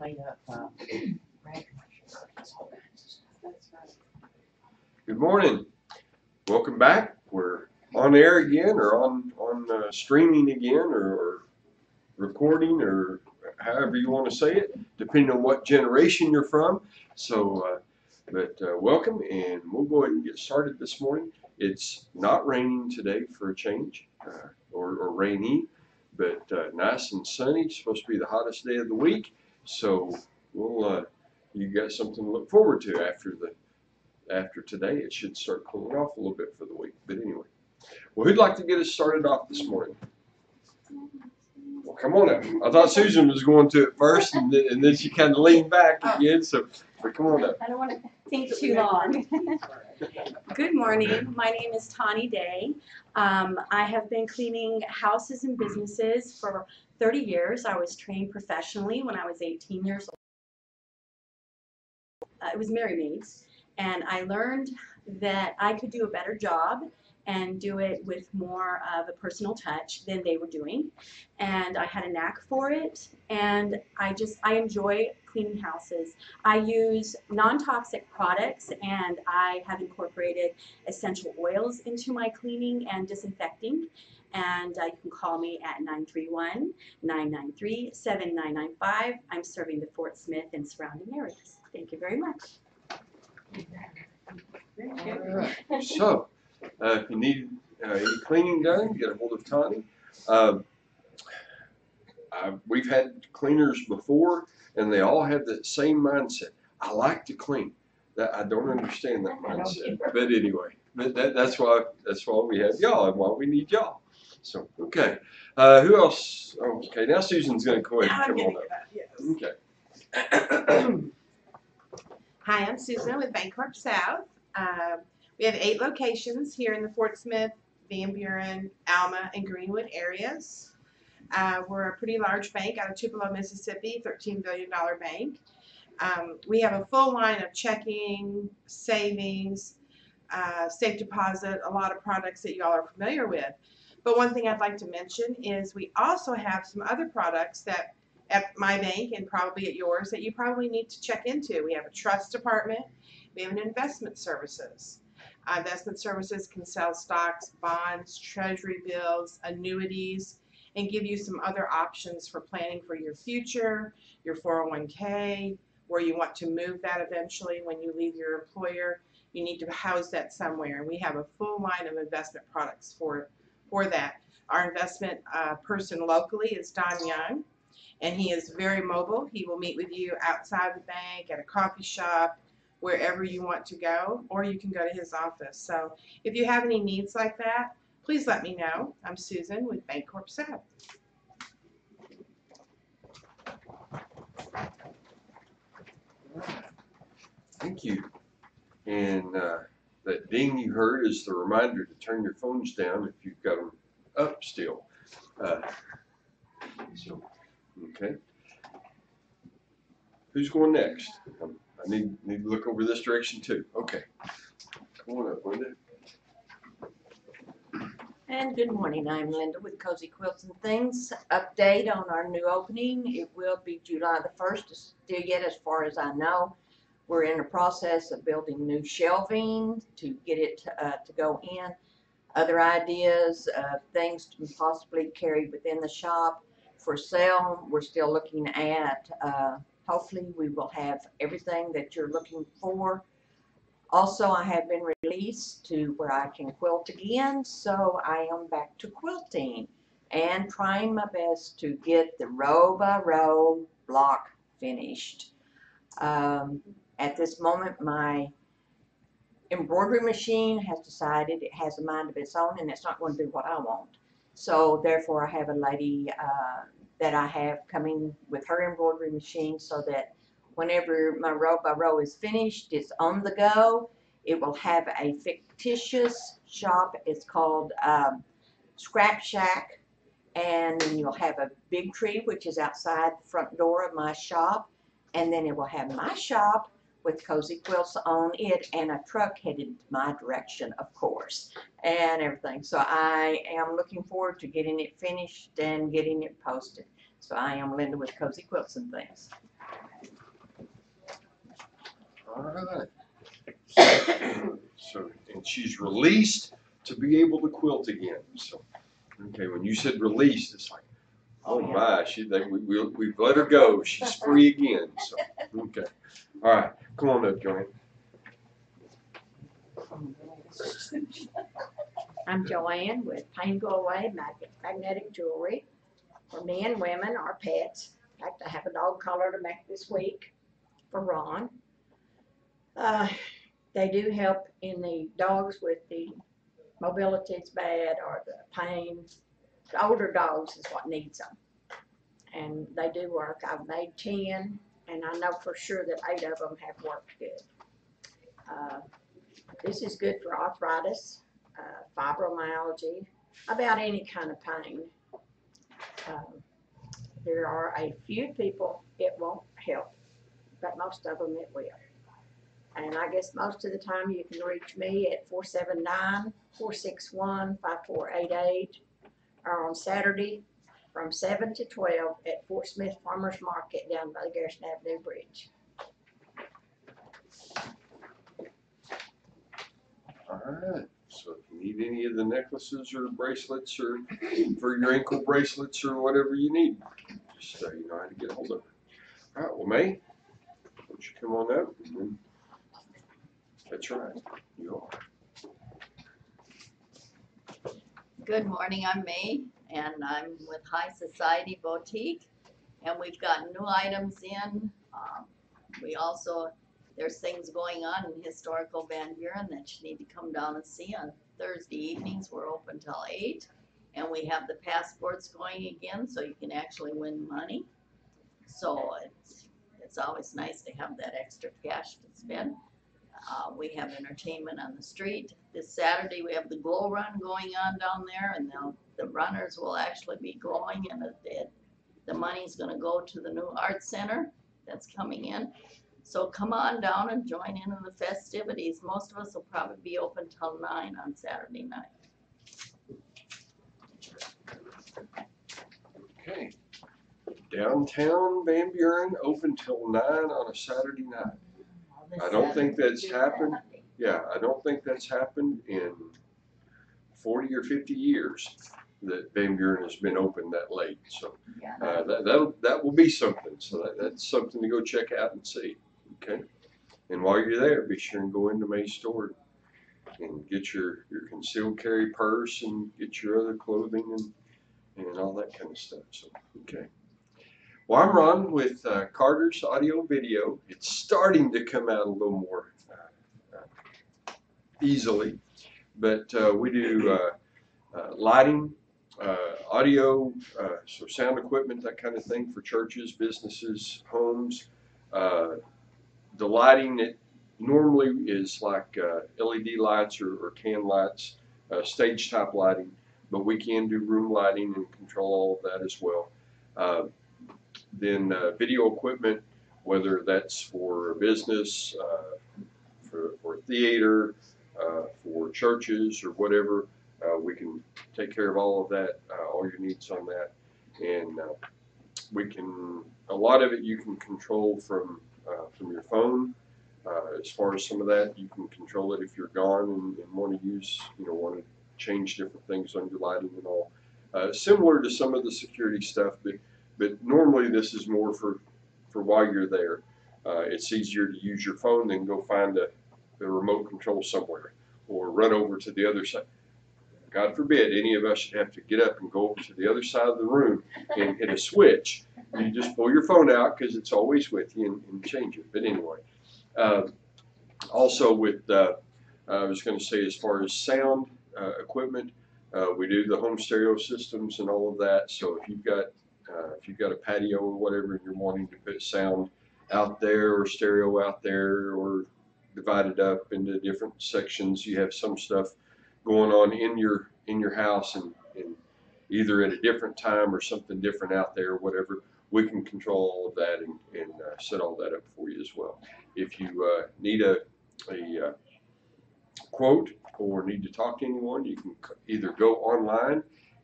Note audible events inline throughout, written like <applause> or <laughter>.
up. That's right. Good morning. Welcome back. We're on air again or on, on uh, streaming again or, or recording or however you want to say it, depending on what generation you're from. So, uh, but uh, welcome and we'll go ahead and get started this morning. It's not raining today for a change uh, or, or rainy, but uh, nice and sunny. It's supposed to be the hottest day of the week. So we'll, uh, you got something to look forward to after the after today, it should start cooling off a little bit for the week. But anyway, well, who'd like to get us started off this morning? Well, come on up. I thought Susan was going to it first, and then, and then she kind of leaned back again. So, but come on up. I don't want to think too long. Good morning. My name is Tawny Day. Um, I have been cleaning houses and businesses for 30 years. I was trained professionally when I was 18 years old. Uh, it was Merry Maids, and I learned that I could do a better job and do it with more of a personal touch than they were doing. And I had a knack for it, and I just I enjoy cleaning houses. I use non-toxic products and I have incorporated essential oils into my cleaning and disinfecting. And uh, you can call me at 931-993-7995. I'm serving the Fort Smith and surrounding areas. Thank you very much. Right. So, uh, if you need uh, any cleaning done, get a hold of Tony. Um, I, we've had cleaners before, and they all have the same mindset. I like to clean. That I don't understand that mindset. But anyway, but that, that's why that's why we have y'all and why we need y'all. So okay, uh, who else? Oh, okay, now Susan's going to go ahead and come on yes. up. Okay. <clears throat> Hi, I'm Susan with Bancorp South. Uh, we have eight locations here in the Fort Smith, Van Buren, Alma, and Greenwood areas. Uh, we're a pretty large bank out of Tupelo, Mississippi, $13 billion bank. Um, we have a full line of checking, savings, uh, safe deposit, a lot of products that you all are familiar with. But one thing I'd like to mention is we also have some other products that at my bank and probably at yours that you probably need to check into. We have a trust department. We have an investment services. Uh, investment services can sell stocks, bonds, treasury bills, annuities, and give you some other options for planning for your future, your 401k, where you want to move that eventually when you leave your employer. You need to house that somewhere. And we have a full line of investment products for, for that. Our investment uh, person locally is Don Young and he is very mobile. He will meet with you outside the bank, at a coffee shop, wherever you want to go, or you can go to his office. So if you have any needs like that, please let me know. I'm Susan with Bancorp South. Thank you. And uh, that ding you heard is the reminder to turn your phones down if you've got them up still. Uh, so, okay. Who's going next? Um, I need need to look over this direction too. Okay. Come on up, Linda. And good morning, I'm Linda with Cozy Quilts and Things. Update on our new opening, it will be July the first, still yet as far as I know. We're in the process of building new shelving to get it uh, to go in. Other ideas of things to possibly carry within the shop for sale, we're still looking at, uh, hopefully we will have everything that you're looking for. Also, I have been released to where I can quilt again, so I am back to quilting and trying my best to get the row by row block finished. Um, at this moment, my embroidery machine has decided it has a mind of its own and it's not going to do what I want. So therefore, I have a lady uh, that I have coming with her embroidery machine so that whenever my row by row is finished, it's on the go. It will have a fictitious shop. It's called um, Scrap Shack. And then you'll have a big tree, which is outside the front door of my shop. And then it will have my shop with Cozy Quilts on it, and a truck headed my direction, of course, and everything. So I am looking forward to getting it finished and getting it posted. So I am Linda with Cozy Quilts and Things. All right. So, so, and she's released to be able to quilt again. So, okay, when you said released, it's like, oh Oh, yeah. my, she, they, we, we, we've let her go, she's free again, so, okay. All right, come on up, Joanne. I'm Joanne with Pain Go Away Magnetic Jewelry for men, women, or pets. In fact, I have a dog collar to make this week for Ron. Uh, they do help in the dogs with the mobility is bad or the pain. Older dogs is what needs them. And they do work. I've made ten and I know for sure that eight of them have worked good. Uh, this is good for arthritis, uh, fibromyalgia, about any kind of pain. Um, there are a few people it won't help, but most of them it will. And I guess most of the time you can reach me at 479 461 5488 or on Saturday from 7 to 12 at Fort Smith Farmers Market down by the Garrison Avenue Bridge. All right, so if you need any of the necklaces or bracelets or for your ankle bracelets or whatever you need, just, uh, you know how to get hold of her. All right, well, May, why don't you come on up and then, that's right, you are. Good morning, I'm May, and I'm with High Society Boutique, and we've got new items in. Um, We also, there's things going on in historical Van Buren that you need to come down and see on Thursday evenings, we're open till eight. And we have the passports going again, so you can actually win money. So it's, it's always nice to have that extra cash to spend. Uh, we have entertainment on the street. This Saturday, we have the glow run going on down there and the, the runners will actually be glowing and it, it, the money's gonna go to the new art center that's coming in. So come on down and join in on the festivities. Most of us will probably be open till nine on Saturday night. Okay. Downtown Van Buren, open till nine on a Saturday night. I don't think that's happened. Yeah, I don't think that's happened in forty or fifty years that Van Buren has been open that late, so. Yeah. Uh, that, that'll, that will be something, so that, that's something to go check out and see, okay? And while you're there, be sure and go into May's store and get your, your concealed carry purse and get your other clothing and, and all that kind of stuff, so, okay. Well, I'm Ron with uh, Carter's Audio Video. It's starting to come out a little more easily, but uh, we do uh, uh, lighting, audio, so sound equipment, that kind of thing for churches, businesses, homes. The lighting it normally is like LED lights or, or can lights, stage type lighting, but we can do room lighting and control all of that as well. Uh, then uh, video equipment, whether that's for a business, uh, for, for theater, uh, for churches or whatever, uh, we can take care of all of that, uh, all your needs on that. And uh, we can, a lot of it you can control from, uh, from your phone. As far as some of that, you can control it if you're gone and, and want to use, you know, want to change different things on your lighting and all. Similar to some of the security stuff, but, but normally this is more for, for while you're there. Uh, it's easier to use your phone than go find a, a remote control somewhere or run over to the other side. God forbid any of us should have to get up and go over to the other side of the room and hit a switch. You just pull your phone out because it's always with you and, and change it. But anyway, uh, also with uh, I was going to say as far as sound uh, equipment, uh, we do the home stereo systems and all of that. So if you've got uh, if you've got a patio or whatever and you're wanting to put sound out there or stereo out there or divided up into different sections, you have some stuff going on in your in your house and, and either at a different time or something different out there, or whatever, we can control all of that and, and uh, set all that up for you as well. If you uh, need a, a uh, quote or need to talk to anyone, you can either go online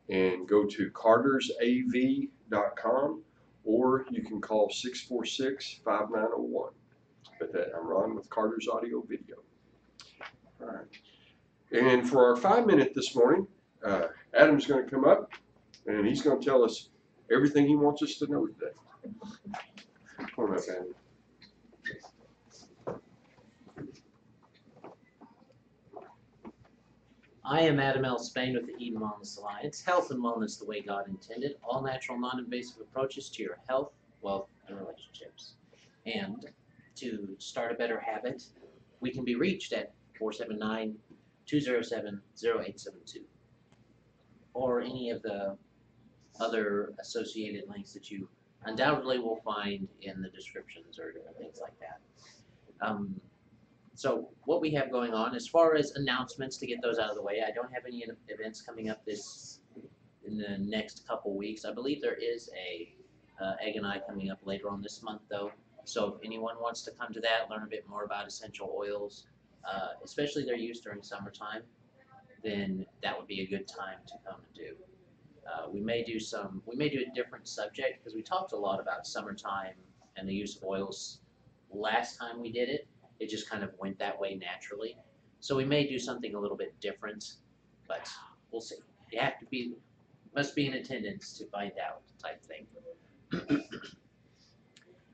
and go to cartersav.com or you can call 646 5901. But that, I'm Ron with Carter's Audio Video. All right. And for our five minute this morning, uh, Adam's gonna come up and he's gonna tell us everything he wants us to know today. Come on up, Adam. I am Adam L. Spain with the Eden Wellness Alliance. Health and wellness the way God intended. All natural, non-invasive approaches to your health, wealth, and relationships. And to start a better habit, we can be reached at 479-207-0872 or any of the other associated links that you undoubtedly will find in the descriptions or things like that. Um, so what we have going on, as far as announcements, to get those out of the way, I don't have any events coming up this, in the next couple weeks. I believe there is a, uh, Egg and I coming up later on this month though. So if anyone wants to come to that, learn a bit more about essential oils, uh, especially their use during summertime, then that would be a good time to come and do. Uh, we may do some, we may do a different subject, because we talked a lot about summertime and the use of oils last time we did it it just kind of went that way naturally. So we may do something a little bit different, but we'll see. You have to be, must be in attendance to find out type thing. <clears throat>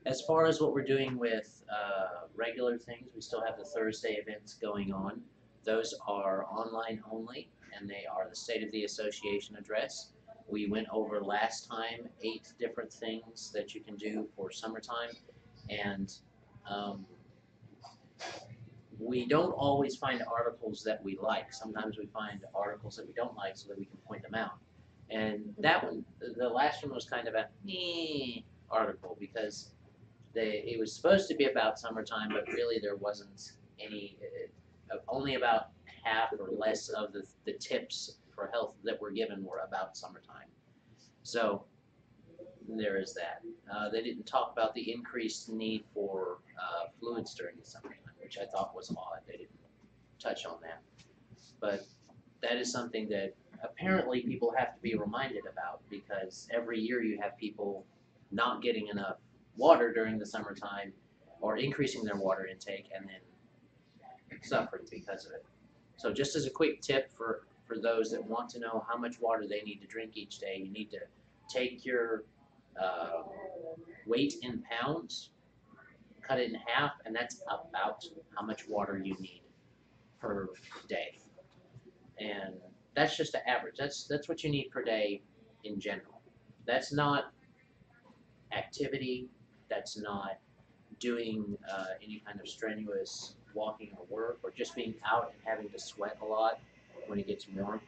as far as what we're doing with uh, regular things, we still have the Thursday events going on. Those are online only, and they are the State of the Association address. We went over last time eight different things that you can do for summertime, and um, we don't always find articles that we like. Sometimes we find articles that we don't like so that we can point them out. And that one, the- last one was kind of a article because they, it was supposed to be about summertime, but really there wasn't any, uh, only about half or less of the, the tips for health that were given were about summertime. So there is that. Uh, they didn't talk about the increased need for uh, fluids during the summertime, which I thought was odd. They didn't touch on that. But that is something that apparently people have to be reminded about because every year you have people not getting enough water during the summertime or increasing their water intake and then suffering because of it. So just as a quick tip for, for those that want to know how much water they need to drink each day, you need to take your uh, weight in pounds, cut it in half, and that's about how much water you need per day. And that's just an average. That's that's what you need per day in general. That's not activity. That's not doing uh, any kind of strenuous walking or work, or just being out and having to sweat a lot when it gets warm.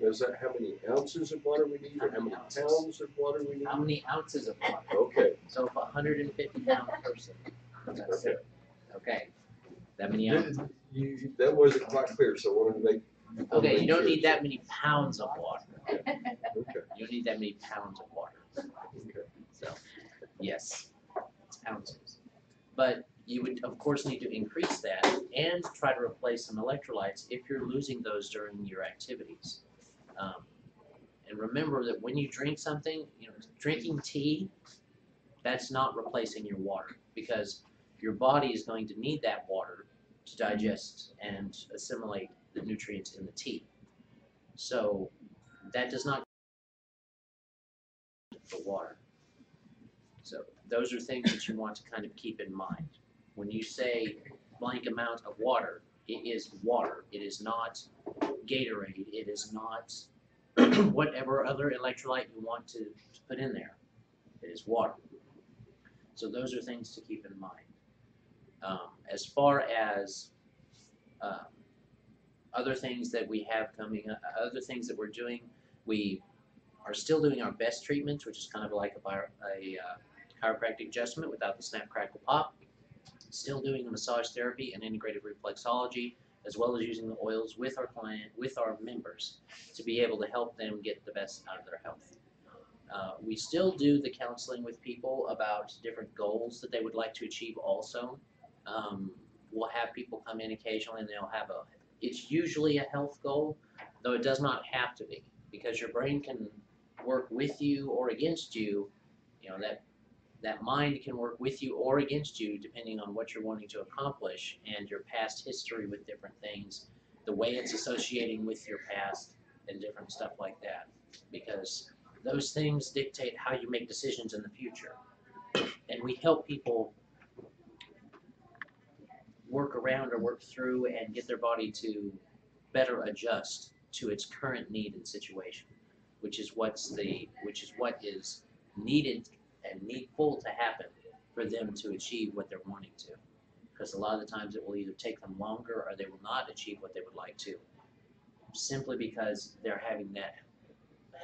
Is that how many ounces of water we need or how many pounds of water we need? How many ounces of water? Okay, So if a hundred and fifty pound person, that's it. Okay, that many ounces. you, that wasn't quite clear, so I wanted to make. Okay, you don't need that many pounds of water. Okay, You don't need that many pounds of water. okay. So, yes, ounces. But you would, of course, need to increase that and try to replace some electrolytes if you're losing those during your activities. Um, and remember that when you drink something, you know, drinking tea, that's not replacing your water because your body is going to need that water to digest and assimilate the nutrients in the tea. So that does not the water. So those are things that you want to kind of keep in mind. When you say blank amount of water, it is water. It is not Gatorade. It is not <clears throat> whatever other electrolyte you want to, to put in there. It is water. So those are things to keep in mind. Um, as far as um, other things that we have coming, up, other things that we're doing, we are still doing our best treatments, which is kind of like a, a uh, chiropractic adjustment without the snap, crackle, pop. Still doing the massage therapy and integrated reflexology, as well as using the oils with our client, with our members, to be able to help them get the best out of their health. Uh, we still do the counseling with people about different goals that they would like to achieve also. Um, we'll have people come in occasionally and they'll have a, it's usually a health goal, though it does not have to be, because your brain can work with you or against you, you know, that that mind can work with you or against you depending on what you're wanting to accomplish and your past history with different things, the way it's associating with your past and different stuff like that. Because those things dictate how you make decisions in the future. And we help people work around or work through and get their body to better adjust to its current need and situation, which is what's the which is what is needed and needful to happen for them to achieve what they're wanting to. Because a lot of the times it will either take them longer or they will not achieve what they would like to, simply because they're having that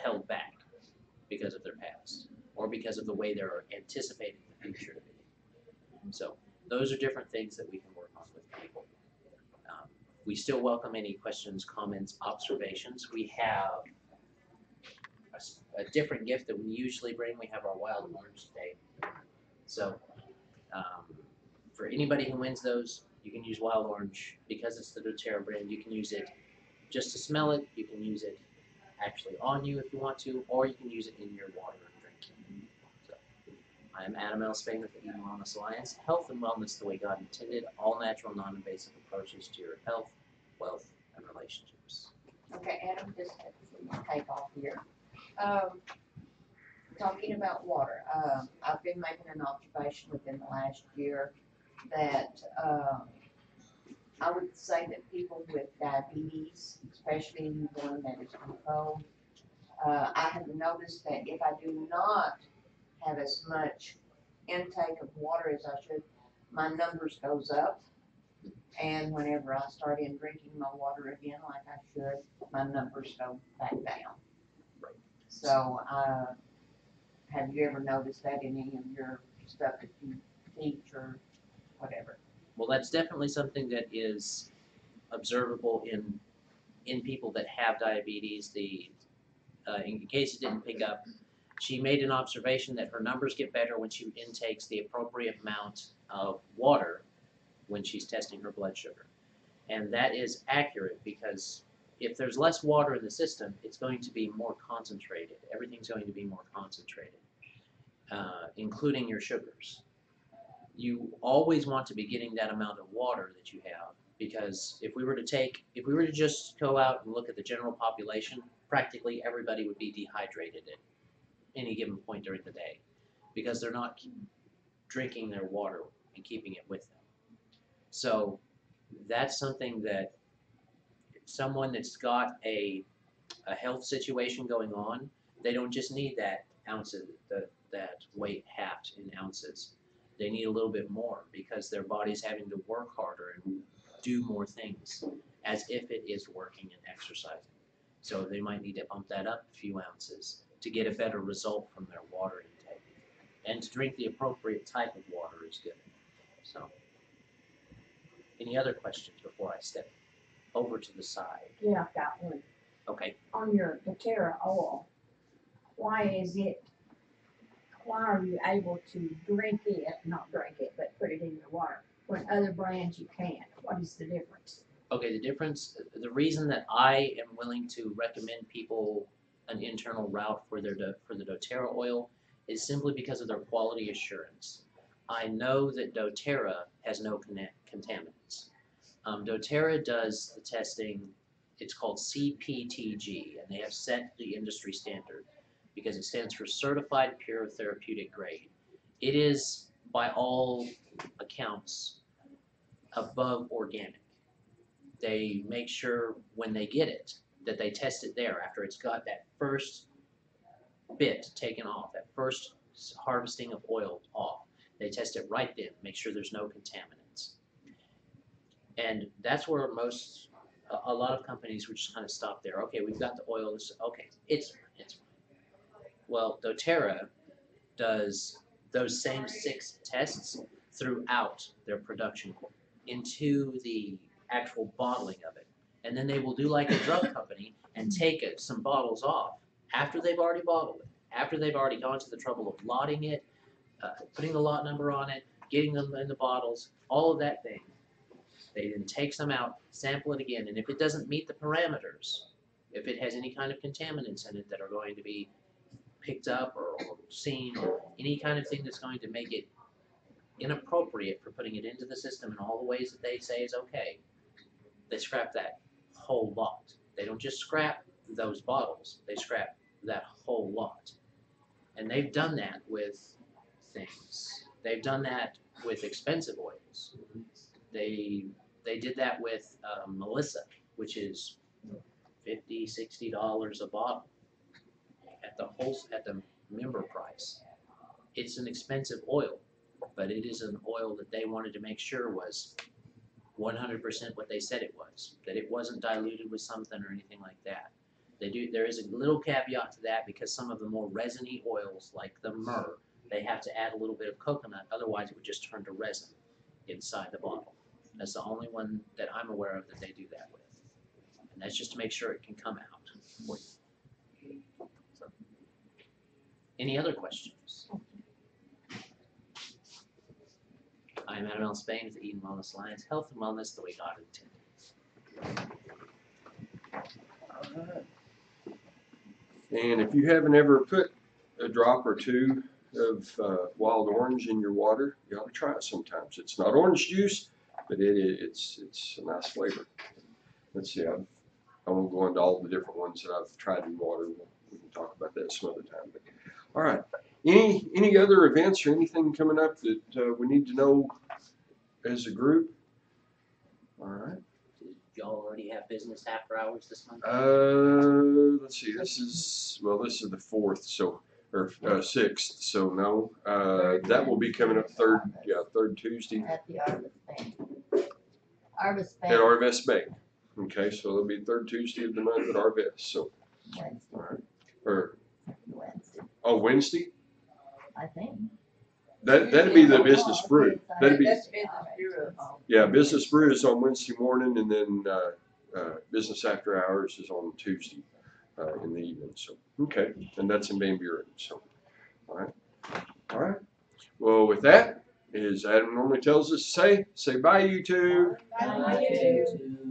held back because of their past or because of the way they're anticipating the future to be. So those are different things that we can work on with people. Um, we still welcome any questions, comments, observations. We have a, different gift that we usually bring. We have our wild orange today. So um, for anybody who wins those, you can use wild orange because it's the doTERRA brand. You can use it just to smell it. You can use it actually on you if you want to, or you can use it in your water and drink. So, I am Adam L. Spain with the Eden Wellness Alliance. Health and wellness the way God intended. All natural, non-invasive approaches to your health, wealth, and relationships. Okay, Adam, just take off here. Um, talking about water, um, I've been making an observation within the last year that, um, I would say that people with diabetes, especially one that is controlled, uh, I have noticed that if I do not have as much intake of water as I should, my numbers goes up. And whenever I start in drinking my water again like I should, my numbers go back down. So, uh, have you ever noticed that in any of your stuff that you teach or whatever? Well, that's definitely something that is observable in in people that have diabetes. The uh, in case you didn't pick up, she made an observation that her numbers get better when she intakes the appropriate amount of water when she's testing her blood sugar, and that is accurate because if there's less water in the system, it's going to be more concentrated. Everything's going to be more concentrated, uh, including your sugars you always want to be getting that amount of water that you have because if we were to take if we were to just go out and look at the general population practically everybody would be dehydrated at any given point during the day because they're not drinking their water and keeping it with them so that's something that someone that's got a a health situation going on they don't just need that ounces the, that weight halved in ounces they need a little bit more because their body's having to work harder and do more things as if it is working and exercising. So they might need to bump that up a few ounces to get a better result from their water intake. And to drink the appropriate type of water is good. So, any other questions before I step over to the side? Yeah, I've got one. Okay, On your doTERRA oil, why is it, why are you able to drink it, not drink it, but put it in your water, when other brands you can't? What is the difference? Okay, the difference, the reason that I am willing to recommend people an internal route for their do, for the doTERRA oil is simply because of their quality assurance. I know that doTERRA has no contaminants. Um, doTERRA does the testing, it's called CPTG, and they have set the industry standard because it stands for Certified Pure Therapeutic Grade. It is, by all accounts, above organic they make sure when they get it that they test it there after it's got that first bit taken off, that first harvesting of oil off. They test it right then, make sure there's no contaminants. And that's where most, a, a lot of companies would just kind of stop there. Okay, we've got the oil, okay, it's it's fine. Well, doTERRA does those same six tests throughout their production into the actual bottling of it. And then they will do like a drug company and take it, some bottles off after they've already bottled it, after they've already gone to the trouble of lotting it, uh, putting the lot number on it, getting them in the bottles, all of that thing. They then take some out, sample it again, and if it doesn't meet the parameters, if it has any kind of contaminants in it that are going to be picked up or, or seen or any kind of thing that's going to make it inappropriate for putting it into the system in all the ways that they say is okay, they scrap that whole lot. They don't just scrap those bottles, they scrap that whole lot. And they've done that with things. They've done that with expensive oils. They they did that with um, Melissa, which is 50 60 dollars a bottle at the whole at the member price. It's an expensive oil, but it is an oil that they wanted to make sure was 100% what they said it was. That it wasn't diluted with something or anything like that. They do. There is a little caveat to that because some of the more resiny oils, like the myrrh, they have to add a little bit of coconut. Otherwise, it would just turn to resin inside the bottle. That's the only one that I'm aware of that they do that with. And that's just to make sure it can come out. for you. So, Any other questions? I'm Adam L. Spain with the Eden Wellness Alliance, Health and Wellness the way God intended. And if you haven't ever put a drop or two of uh, wild orange in your water, you ought to try it sometimes. It's not orange juice, but it, it's it's a nice flavor. Let's see, I've, I won't go into all the different ones that I've tried in water. We can talk about that some other time. But all right, any any other events or anything coming up that uh, we need to know as a group? All right. Did y'all already have business after hours this month? Uh, let's see. This is well. This is the fourth, so or uh, sixth. So no. Uh, that will be coming up third. Yeah, third Tuesday At the Arvest Bank. Arvest at Bank Arvest Bank. Okay, so it'll be third Tuesday of the month at Arvest. So Wednesday, all right. Or Wednesday, oh Wednesday. I think. That that'd be the business brew. That'd be That's business bureau. yeah. Business brew is on Wednesday morning, and then uh, uh, business after hours is on Tuesday uh, in the evening. So okay, and that's in Van Buren. So all right, all right. Well, with that, as Adam normally tells us to say, say bye, YouTube. Bye, YouTube.